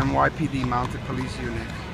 NYPD Mounted Police Unit.